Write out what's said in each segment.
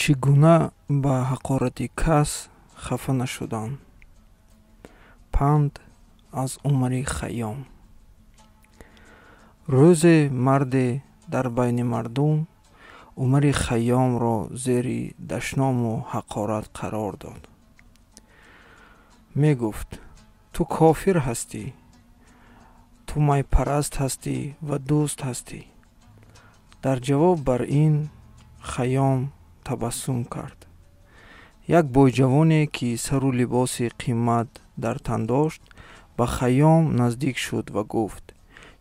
чӣ гуна ба ҳақорати кас хафа нашудан панд аз умари хайём. Рӯзе марде дар байни мардум умари хайёмро зери дашному ҳақорат қарор дод. Мегуфт ту кофир ҳастӣ ту майпараст ҳастӣ ва дӯст ҳастӣ дар ҷавоб бар ин хайём табассум кард. Як боҷавоне ки сару либоси қимат дар тан дошт ба хайём наздик шуд ва гуфт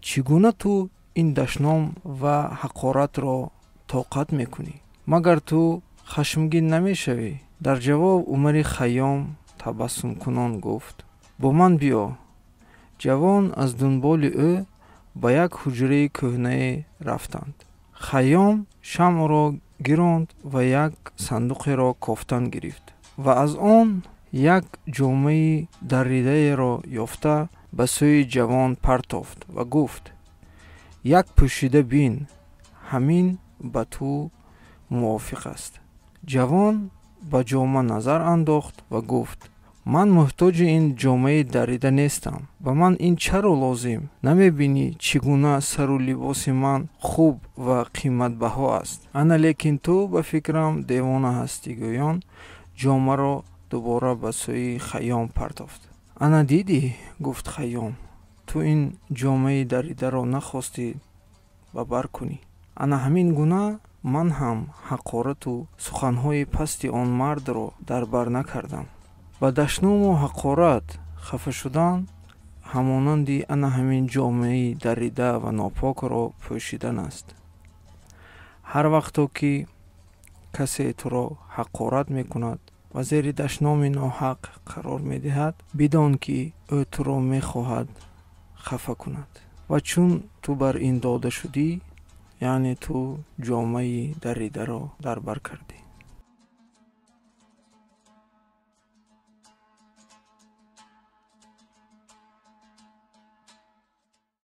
чӣ гуна ту ин дашном ва ҳақоратро тоқат мекунӣ? Магар ту хашмгин намешавӣ? Дар ҷавоб умари хайём табассумкунон гуфт бо ман биё. Ҷавон аз дунболи ӯ ба як ҳуҷраи кӯҳнае рафтанд. Хайём шамъро гиронд ва як сандуқеро кофтан гирифт ва аз он як ҷомаи даридаеро ёфта ба сӯи ҷавон партофт ва гуфт як пӯшида бин ҳамин ба ту мувофиқ аст ҷавон ба ҷома назар андохт ва гуфт ман муҳтоҷи ин ҷомаи дарида нестам ба ман ин чаро лозим. Намебинӣ чӣ гуна сару либоси ман хуб ва қиматбаҳо аст. Ана лекин ту ба фикрам девона ҳастӣ гӯён ҷомаро дубора ба сӯи хайём партофт ана дидӣ? гуфт хайём. Ту ин ҷомаи даридаро нахостӣ ба бар кунӣ. Ана ҳамин гуна ман ҳам ҳақорату суханҳои пасти он мардро дар бар накардам ба дашному ҳақорат хафа шудан ҳамонанди ана ҳамин ҷомаи дарида ва нопокро пӯшидан аст. Ҳар вақто ки касе туро ҳақорат мекунад ва зери дашноми ноҳақ қарор медиҳад бидон ки ӯ туро мехоҳад хафа кунад. Ва чун ту бар ин дода шудӣ яъне ту ҷомаи даридаро дар бар кардӣ